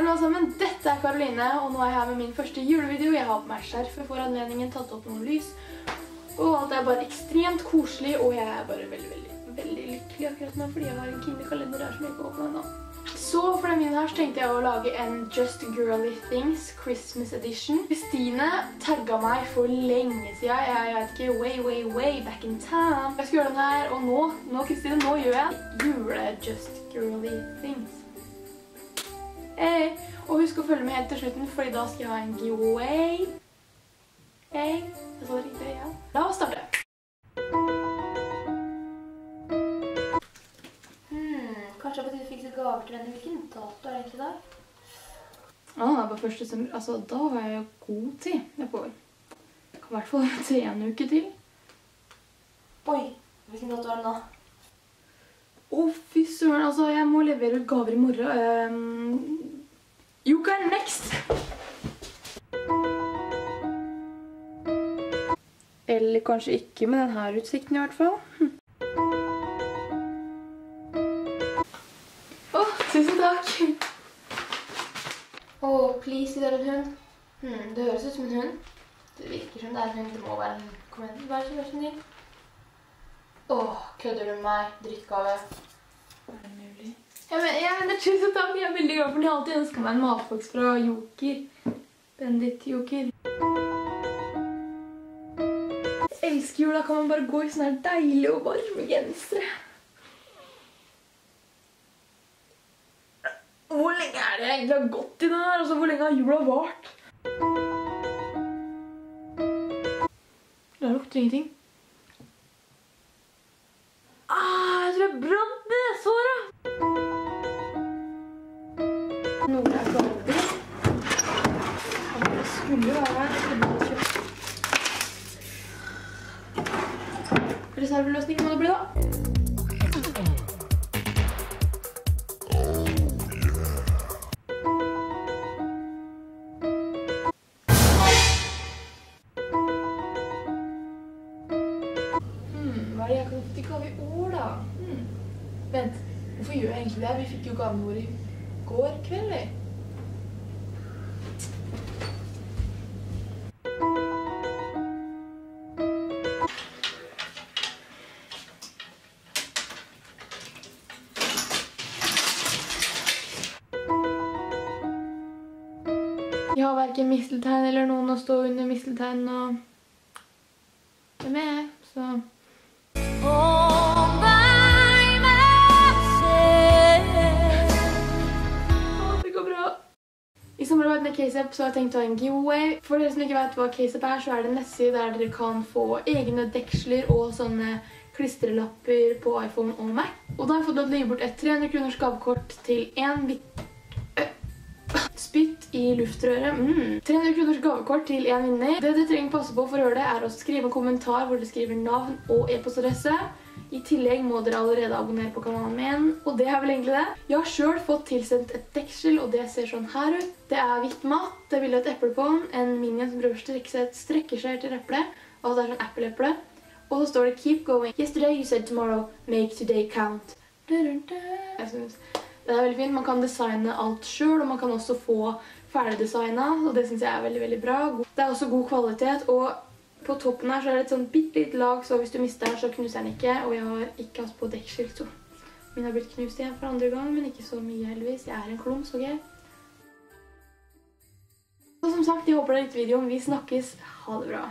Hallo sammen, dette er Karoline, og nå er jeg her med min første julevideo. Jeg har på meg skjerfet for anledningen, tatt opp noen lys, og alt er bare ekstremt koselig, og jeg er bare veldig, veldig, veldig lykkelig akkurat nå, fordi jeg har en kinderkalender her som jeg ikke åpner ennå. Så for den videoen her så tenkte jeg å lage en Just Girly Things Christmas Edition. Kristine tagget meg for lenge siden, jeg vet ikke, way, way, way back in time. Jeg skal gjøre den her, og nå, nå Kristine, nå gjør jeg jule Just Girly Things. Hey. Og husk å følge med helt til slutten, fordi da skal jeg ha en giveaway. Hey. Jeg sa det riktig, ja. La oss starte. Hmm, kanskje jeg å fikse gaver til denne Hvilken Dato er det ikke dag? Ja, det er bare første desember. Altså, da har jeg god tid. Jeg får jeg kan i hvert fall til en uke til. Oi, hvilken dato er det nå? Å, fy søren, altså, jeg må levere gaver i morgen. Um, Yuka next! Eller kanskje ikke med denne utsikten i hvert fall. Hm. Åh, tusen takk! Åh, please, det er en hund. Hmm, det høres ut som en hund. Det virker som det er en hund. Det må være en hund. Kom igjen, vær så vær så snill. Åh, kødder du med meg? Drittgave. Er mener tusen takk. Jeg er veldig glad for det. Jeg alltid ønsket meg en matboks fra Joker. Bendit Joker. Jeg elsker jul. Da kan man bare gå i sånne deilige og varme gensere. Hvor lenge er det jeg egentlig har gått i den her? Altså, hvor lenge har jula vart? Det lukter ingenting. Skulle være her. Reserveløsning må det bli, da. Vent, hvorfor gjør jeg egentlig det? Vi fikk jo gavene våre i går kveld, Jeg har hverken misteltein eller noen å stå under misteltein og hvem er jeg? Så... Å, det går bra. I samarbeid med så har jeg tenkt å ha en giveaway. For dere som ikke vet hva Caseup er, så er det en nettside der dere kan få egne deksler og sånne klistrelapper på iPhone og Mac. Og da har jeg fått lov til å gi bort et 300 kroners gavekort til en vit... Spytt i luftrøret. Mm. 300 kroners gavekort til en vinner. Det du trenger passe på for å gjøre det, er å skrive en kommentar hvor du skriver navn og e-postadresse. I tillegg må dere allerede abonnere på kanalen min, og det er vel egentlig det. Jeg har selv fått tilsendt et deksel, og det ser sånn her ut. Det er hvitt mat, det vil av et eple på en minion som prøver å strekke seg, strekker seg til eple, og det er sånn Apple-eple. Og så står det Keep going. Yesterday you said tomorrow, make today count. Jeg synes det er veldig fint. Man kan designe alt selv, og man kan også få ferdigdesignet, og det synes jeg er veldig, veldig bra. Det er også god kvalitet, og på toppen her så er det et sånn bittelitt lag, så hvis du mister den så knuser den ikke, og jeg har ikke hatt på dekkskilt. min har blitt knust igjen for andre gang, men ikke så mye heldigvis. Jeg er en klums, ok? Så som sagt, jeg håper det er likte videoen. Vi snakkes. Ha det bra.